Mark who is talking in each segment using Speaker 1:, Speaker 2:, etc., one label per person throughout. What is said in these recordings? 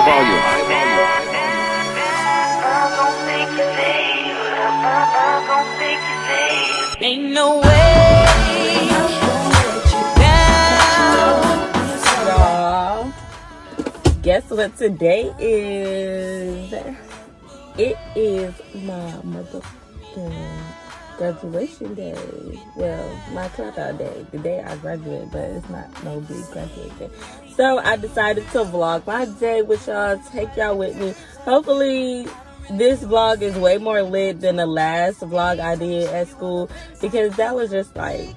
Speaker 1: high volume.
Speaker 2: Ain't no way down.
Speaker 3: Guess what today is? It is my motherfucking graduation day. Well, my dropout day. The day I graduate, but it's not no big graduation. So I decided to vlog my day with y'all, take y'all with me. Hopefully this vlog is way more lit than the last vlog I did at school because that was just like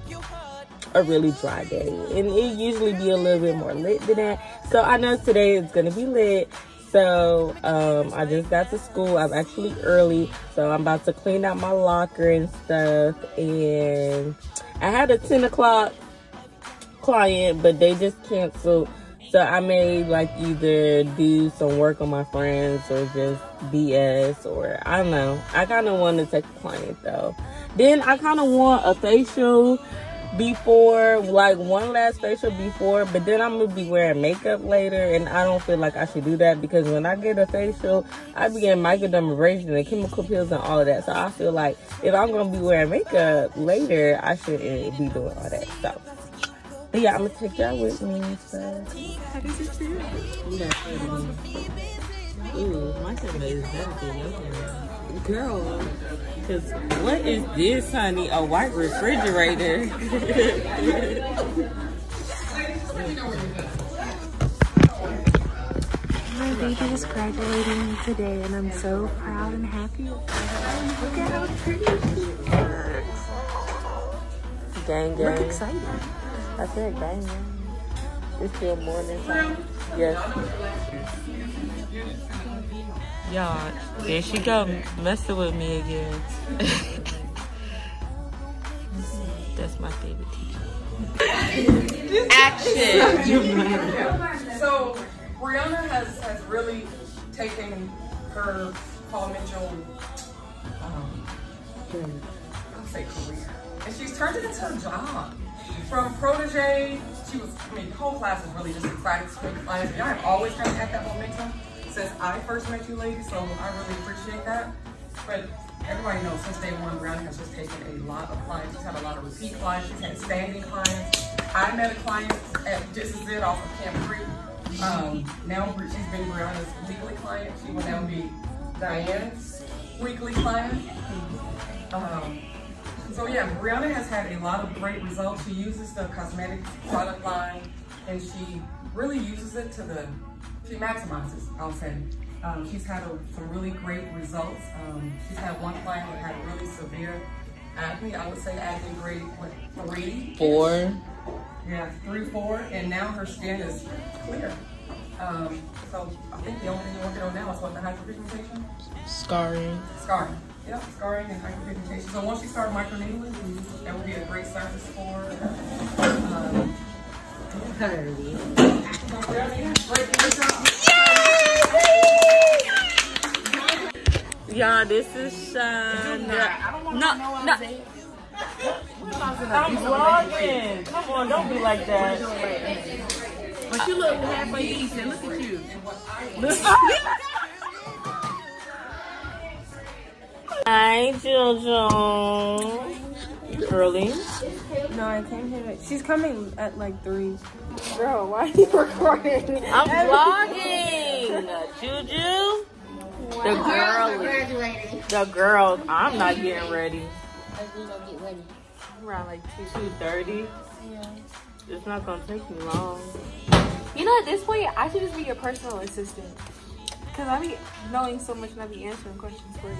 Speaker 3: a really dry day and it usually be a little bit more lit than that so i know today is gonna be lit so um, i just got to school. I'm actually early so i'm about to clean out my locker and stuff. And i had a 10 o'clock client but they just canceled. So i may like either do some work on my friends or just bs or i don't know. I kind of want to take a client though. Then i kind of want a facial before like one last facial before but then i'm gonna be wearing makeup later and i don't feel like i should do that because when i get a facial i be getting microdermabrasion and chemical peels and all of that so i feel like if i'm gonna be wearing makeup later i shouldn't be doing all that so. But yeah i'm gonna take y'all with me so. Ooh, my is better than your camera. Girl, because what is this, honey? A white refrigerator.
Speaker 4: My baby is graduating today and I'm so proud and happy. Look at how pretty she is.
Speaker 3: gang,
Speaker 4: Look
Speaker 3: gang.
Speaker 4: excited.
Speaker 3: I said gang, gang. It's still morning time. Yes. Y'all, there she go, messing with me again. That's my favorite teacher. Action.
Speaker 5: so Bryanna has, has really taken her Paul Mitchell, um, I'll say career, and she's turned it into a job. From protege, she was, I mean, the whole class was really just excited to clients. And I've always kind of had that momentum since I first met you ladies, so I really appreciate that. But everybody knows since day one, Bryanna has just taken a lot of clients. She's had a lot of repeat clients. She's had standing clients. I met a client at This Is It off of Camp Creek. Um, now she's been Bryanna's weekly client. She will now be Diane's weekly client. Um, so yeah, Bryanna has had a lot of great results. She uses the cosmetic product line and she really uses it to the, she maximizes, I'll say. Um, she's had a, some really great results. Um, she's had one client that had really severe acne. I would say acne grade what, three.
Speaker 3: Four.
Speaker 5: Yeah, three, four, and now her skin is clear. Um, so I think the only thing you're working on now is what, the hyperpigmentation?
Speaker 3: Scarring.
Speaker 5: Scarring. Yep, scarring and hyperpigmentation. So once you start microneedling, that would be a great service for her. Um,
Speaker 3: Y'all, this is Sean. No, no. I'm vlogging. Come on, don't be like that.
Speaker 6: But you look halfway decent. Look at you.
Speaker 3: Hi, Jojo. Early.
Speaker 4: No, I came here. She's coming at like three. Girl, why are you recording?
Speaker 3: I'm vlogging. Juju. The girl. The girls. I'm not getting ready. Around like 2, 2.30.
Speaker 4: Yeah.
Speaker 3: It's not gonna take me long.
Speaker 4: You know, at this point, I should just be your personal assistant. Cause I be knowing so much and I be answering questions for you.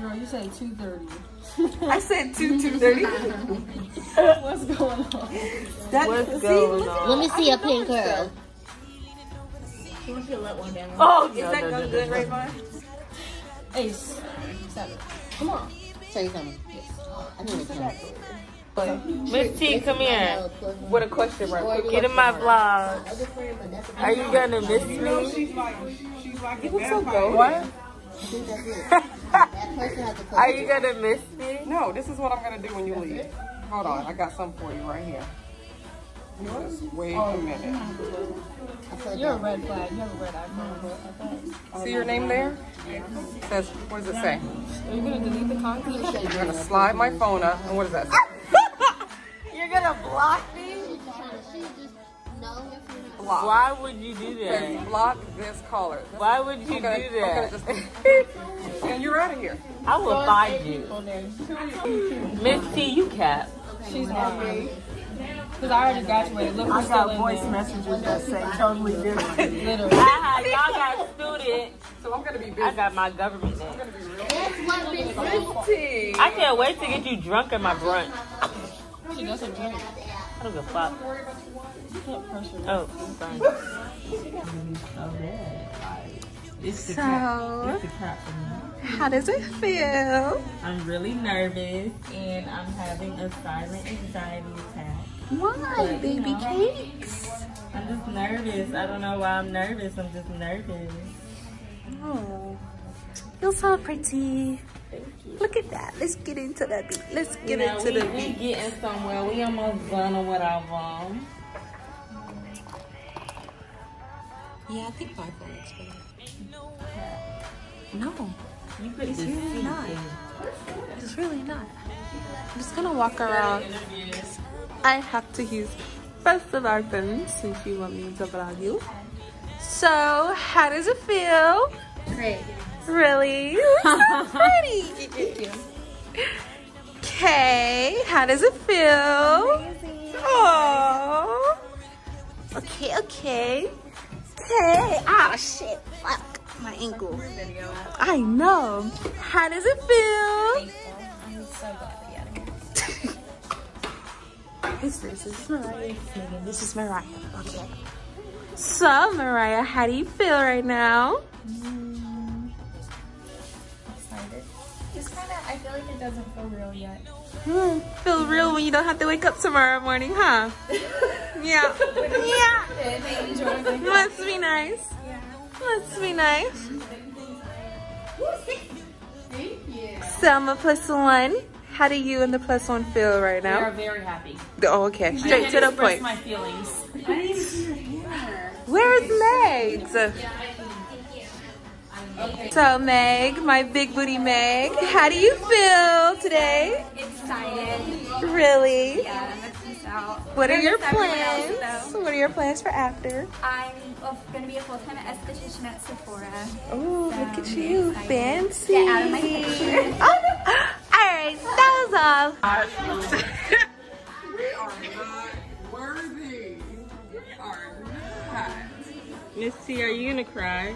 Speaker 6: Girl, you said 2.30.
Speaker 4: I said two, two thirty.
Speaker 6: What's going on?
Speaker 3: What's going on?
Speaker 7: Let me see a pink girl.
Speaker 4: Oh, is
Speaker 3: No,
Speaker 4: that
Speaker 3: no,
Speaker 4: going
Speaker 3: no,
Speaker 4: good,
Speaker 3: no.
Speaker 4: Rayvon?
Speaker 6: Ace. Seven. Come on.
Speaker 7: Say something. I need a camera.
Speaker 3: Miss T, come here. With a question right. Get in my vlog. Are you gonna miss me?
Speaker 5: you look so good. What?
Speaker 7: That person has to put
Speaker 3: Are you gonna miss me?
Speaker 5: No, this is what I'm gonna do when you leave. Hold on, I got something for you right here. Just wait a minute.
Speaker 4: You're a red flag. You have a red iPhone.
Speaker 5: See your name there? says, what does it say?
Speaker 4: Are you gonna delete the content?
Speaker 5: You're gonna slide my phone up, and what does that say?
Speaker 4: You're gonna block me?
Speaker 5: Block.
Speaker 3: Why would you do
Speaker 5: It says,
Speaker 3: that?
Speaker 5: block this caller.
Speaker 3: Why would you
Speaker 5: I'm gonna,
Speaker 3: do
Speaker 5: I'm
Speaker 3: that?
Speaker 5: just, and you're out of here.
Speaker 3: I will find you. Miss T, you cap.
Speaker 4: She's on me. Because I already graduated. Look, we're still in there.
Speaker 6: messages that say totally different.
Speaker 4: Literally.
Speaker 3: Haha, y'all got student.
Speaker 5: So I'm gonna be busy.
Speaker 3: I got my government name.
Speaker 5: Tea.
Speaker 3: I can't wait to get you drunk at my brunch.
Speaker 4: She doesn't drink.
Speaker 3: I don't give a fuck. Oh, sorry.
Speaker 8: So, how does it feel?
Speaker 3: I'm really nervous and I'm having a silent anxiety attack.
Speaker 8: Why, baby
Speaker 3: know.
Speaker 8: cakes?
Speaker 3: I'm just nervous. I don't know why I'm nervous. I'm just nervous.
Speaker 8: Oh, you're so pretty. Look at that. Let's get into the beat. Let's
Speaker 3: You
Speaker 8: get
Speaker 3: know,
Speaker 8: into
Speaker 3: we,
Speaker 8: the
Speaker 3: we
Speaker 8: beat.
Speaker 3: getting somewhere. We almost done with our um.
Speaker 7: Yeah, I think my phone better.
Speaker 8: No, It's really not. it's really not. I'm just gonna walk around. I have to use both of our phones since you want me to vlog you. So, how does it feel?
Speaker 7: Great.
Speaker 8: Really? You're so pretty. Okay, how does it feel? Oh. Okay, okay. Okay. Ah, shit. Fuck. My ankle. I know. How does it feel?
Speaker 4: I'm so glad we had it.
Speaker 8: Who's this? Is Mariah. This is Mariah. Okay. So, Mariah, how do you feel right now?
Speaker 4: Excited. It doesn't feel real yet.
Speaker 8: Hmm, feel real when you don't have to wake up tomorrow morning, huh? yeah. Yeah. Must be nice. Yeah. Must be nice. Selma plus one. How do you and the plus one feel right now?
Speaker 6: We are very happy.
Speaker 8: Oh, okay. Straight to the point.
Speaker 6: my feelings.
Speaker 8: Where's Megs? So Meg, my big booty Meg, how do you feel today?
Speaker 9: Excited.
Speaker 8: Really?
Speaker 9: Yeah, let's miss out.
Speaker 8: What are your
Speaker 9: miss everyone else,
Speaker 8: plans? What are your plans for after?
Speaker 9: I'm going to be a full-time esthetician at Sephora.
Speaker 8: Oh, look at you,
Speaker 9: excited.
Speaker 8: fancy.
Speaker 9: Get out of my picture.
Speaker 8: Oh, no. All right, that was all.
Speaker 5: We are not worthy. We are not.
Speaker 3: Miss T, are you gonna cry?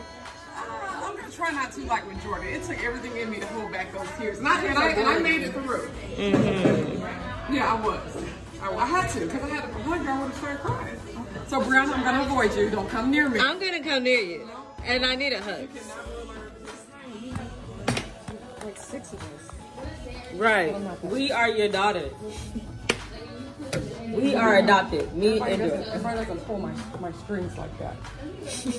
Speaker 5: I'm gonna try not to like with Jordan. It took everything in me to hold back those tears. And I, and I, and I made it through. Mm-hmm. Yeah, I was. I, I had to because I had to hug her. I would have started crying. So Bryanna, I'm gonna avoid you. Don't come near me.
Speaker 3: I'm gonna come near you, and I need a hug.
Speaker 5: like six of us.
Speaker 3: Right. We are your daughters. We are adopted. Me
Speaker 5: Everybody
Speaker 3: and
Speaker 5: doesn't,
Speaker 3: Jordan.
Speaker 5: everybody doesn't pull my, my strings like that.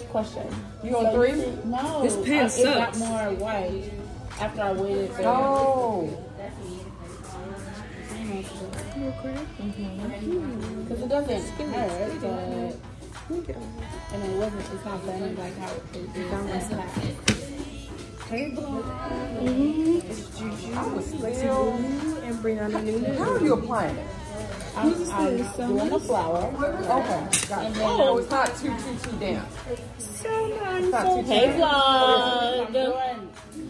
Speaker 6: Question.
Speaker 5: You on three?
Speaker 6: No.
Speaker 3: This pen
Speaker 6: it
Speaker 3: sucks.
Speaker 6: got more white after I waited for
Speaker 5: Oh.
Speaker 6: Because it doesn't hurt, but... And it wasn't, it's not burning like how it is. It's mm-hmm.
Speaker 5: I was still.
Speaker 6: And bring on a new
Speaker 5: How are you applying it?
Speaker 6: I'm, I'm doing the flower.
Speaker 5: Okay. Got it. Oh, it's not too, too, too damp. It's not too, too
Speaker 3: Hey vlog.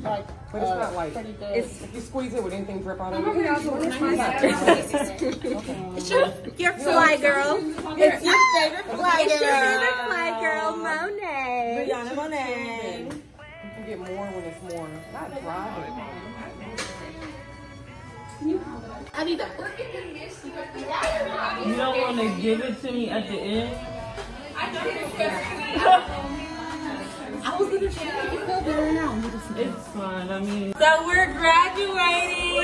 Speaker 6: Like,
Speaker 5: But it's
Speaker 6: uh,
Speaker 5: not like, it's, if you squeeze it, would anything drip out of it?
Speaker 8: Your fly girl. It's your favorite fly girl. It's your favorite fly girl, Monee.
Speaker 3: Bryanna Monee.
Speaker 5: You can get more when it's more, not dry, but
Speaker 3: You don't want to give it to me at the end? I was gonna show you feel better now. It's fun. I mean, so we're graduating.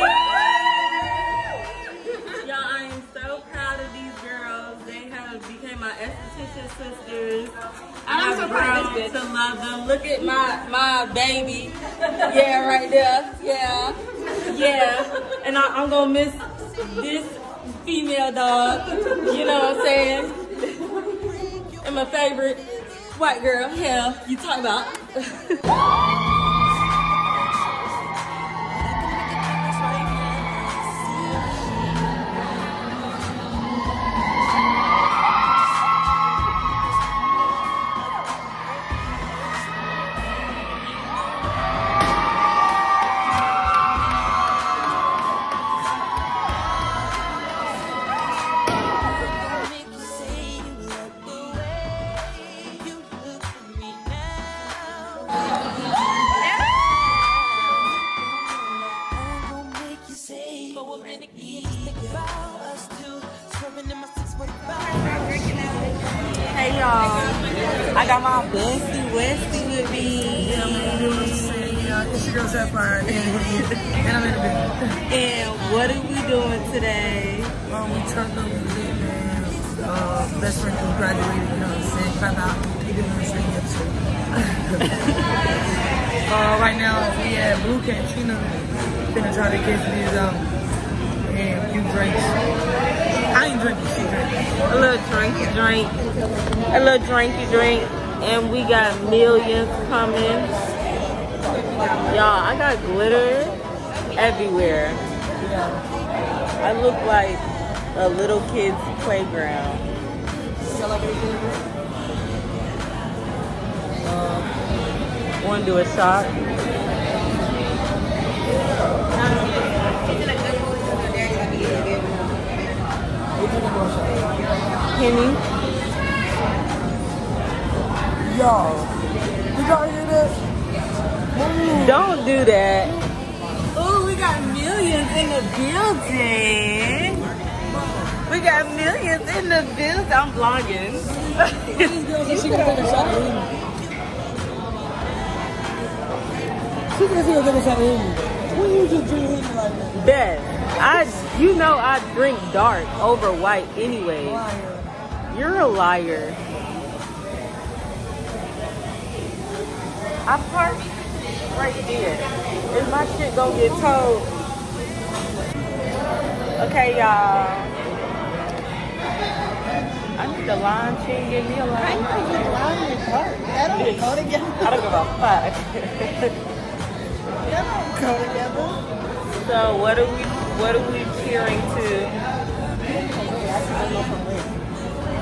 Speaker 3: Y'all, I am so proud of these girls. They have became my esthetician sisters. I'm so proud to love them. Look at my my baby. Yeah, right there. Yeah, yeah. And I, I'm gonna miss this female dog. You know what I'm saying? And my favorite White girl, hell, you talk about. Hey y'all, I got my bestie Westy with me.
Speaker 10: Yeah, It's your girl Sapphire, and, and I'm in the building.
Speaker 3: And what are we doing today?
Speaker 10: Um, we turned up a bit, man. Uh, best friend who graduated, you know what I'm saying? Clap out. He didn't understand the episode. uh, right now, we at Blue Cantina. Finna try to get these out. And a few drinks. I ain't drinking, drinking.
Speaker 3: A little drinky drink, a little drinky drink, and we got millions coming. Y'all, I got glitter everywhere. I look like a little kid's playground. Uh, Want to do a shot? Henny?
Speaker 10: Y'all, you y'all hear that?
Speaker 3: Don't do that. Oh, we got millions in the building. We got millions in the building. I'm vlogging.
Speaker 10: These girls gonna take a shot at him. She said she gonna take a shot at him. You just drink like that?
Speaker 3: Bet. I, you know, I drink dark over white anyway. You're a liar. I parked right there. Is my shit gonna get towed? Okay, y'all. I need a line. She ain't give me a line.
Speaker 6: That don't go together.
Speaker 3: I don't give a fuck.
Speaker 6: That don't go together.
Speaker 3: so what are we what are we cheering to?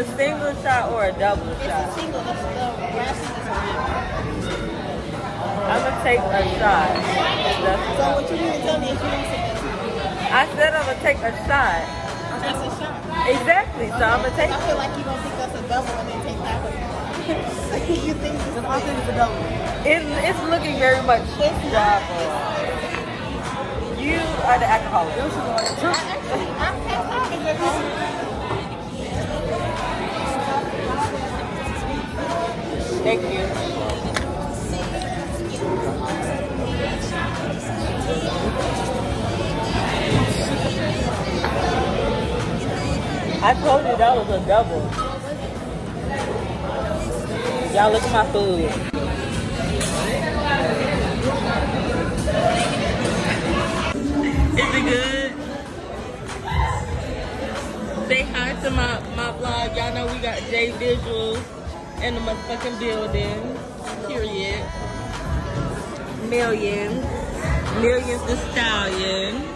Speaker 3: a single shot or a double
Speaker 6: It's a
Speaker 3: shot?
Speaker 6: single. The, the rest is round.
Speaker 3: I'm gonna take a shot. That's-
Speaker 6: So what you to tell me is you don't sip that too.
Speaker 3: I said I'm gonna take a shot.
Speaker 6: That's a shot.
Speaker 3: Exactly. So I'm gonna take.
Speaker 6: A I feel like you don't think that's a double and then take that one. you think this is
Speaker 10: I think it's a double.
Speaker 3: It's, it's looking very much double. You are the alcoholic.
Speaker 6: Actually, I'm
Speaker 3: Thank you. I told you that was a double. Y'all look at my food. Is it good? Say hi to my, my vlog. Y'all know we got J Visuals in the motherfucking building. Period. Millions. Millions the stallion.